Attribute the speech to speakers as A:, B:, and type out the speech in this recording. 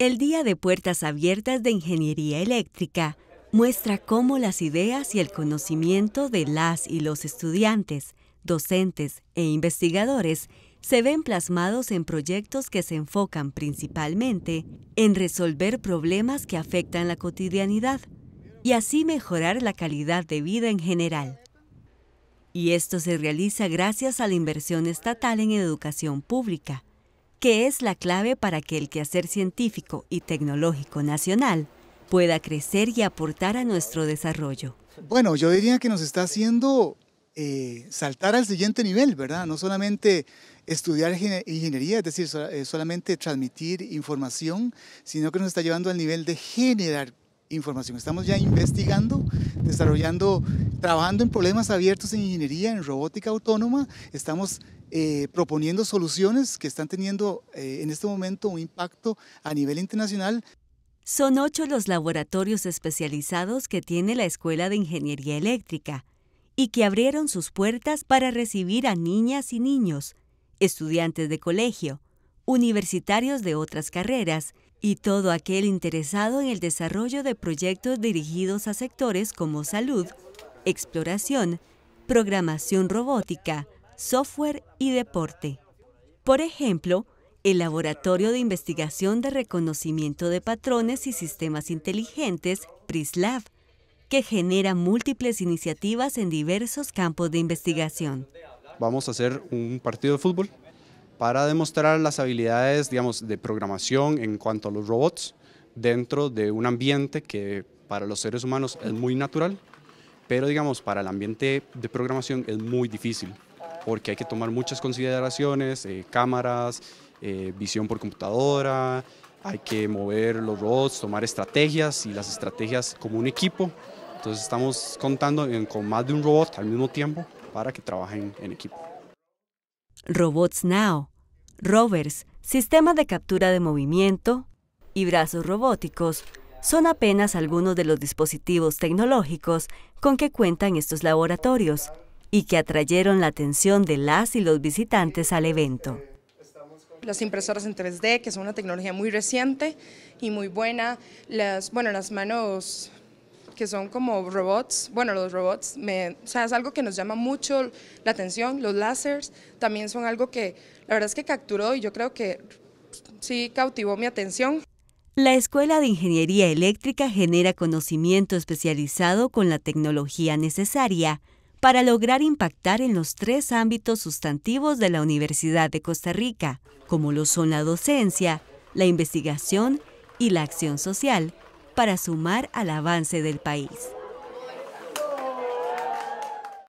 A: El Día de Puertas Abiertas de Ingeniería Eléctrica muestra cómo las ideas y el conocimiento de las y los estudiantes, docentes e investigadores se ven plasmados en proyectos que se enfocan principalmente en resolver problemas que afectan la cotidianidad y así mejorar la calidad de vida en general. Y esto se realiza gracias a la inversión estatal en educación pública, que es la clave para que el quehacer científico y tecnológico nacional pueda crecer y aportar a nuestro desarrollo.
B: Bueno, yo diría que nos está haciendo eh, saltar al siguiente nivel, ¿verdad? No solamente estudiar ingeniería, es decir, eh, solamente transmitir información, sino que nos está llevando al nivel de generar información. Estamos ya investigando, desarrollando, trabajando en problemas abiertos en ingeniería, en robótica autónoma. Estamos eh, proponiendo soluciones que están teniendo eh, en este momento un impacto a nivel internacional.
A: Son ocho los laboratorios especializados que tiene la Escuela de Ingeniería Eléctrica y que abrieron sus puertas para recibir a niñas y niños, estudiantes de colegio, universitarios de otras carreras y todo aquel interesado en el desarrollo de proyectos dirigidos a sectores como salud, exploración, programación robótica, software y deporte. Por ejemplo, el Laboratorio de Investigación de Reconocimiento de Patrones y Sistemas Inteligentes, PRISLAB, que genera múltiples iniciativas en diversos campos de investigación.
C: Vamos a hacer un partido de fútbol para demostrar las habilidades digamos, de programación en cuanto a los robots dentro de un ambiente que para los seres humanos es muy natural, pero digamos para el ambiente de programación es muy difícil porque hay que tomar muchas consideraciones, eh, cámaras, eh, visión por computadora, hay que mover los robots, tomar estrategias y las estrategias como un equipo. Entonces estamos contando con más de un robot al mismo tiempo para que trabajen en equipo.
A: Robots Now, rovers, sistemas de captura de movimiento y brazos robóticos son apenas algunos de los dispositivos tecnológicos con que cuentan estos laboratorios y que atrayeron la atención de las y los visitantes al evento.
D: Las impresoras en 3D, que son una tecnología muy reciente y muy buena. Las, bueno, las manos que son como robots, bueno, los robots, me, o sea, es algo que nos llama mucho la atención. Los láseres también son algo que la verdad es que capturó y yo creo que sí cautivó mi atención.
A: La Escuela de Ingeniería Eléctrica genera conocimiento especializado con la tecnología necesaria para lograr impactar en los tres ámbitos sustantivos de la Universidad de Costa Rica, como lo son la docencia, la investigación y la acción social, para sumar al avance del país.